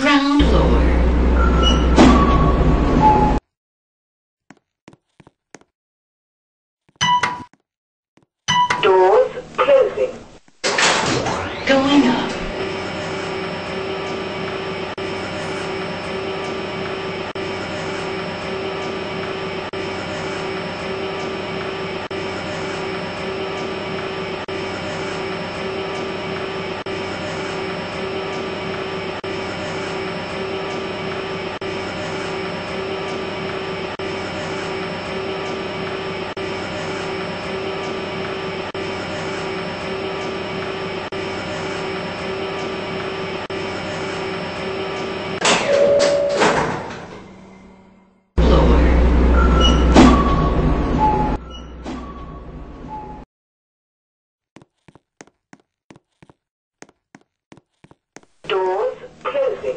Ground floor. Doors closing. Going up. Floor. Doors closing.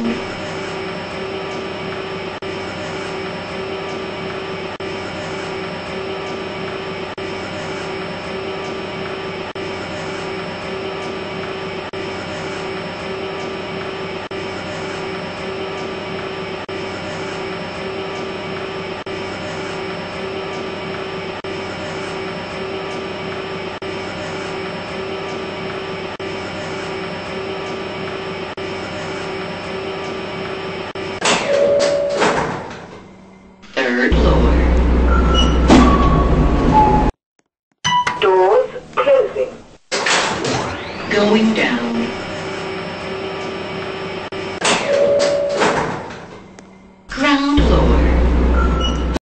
Third floor. Doors closing. Going down.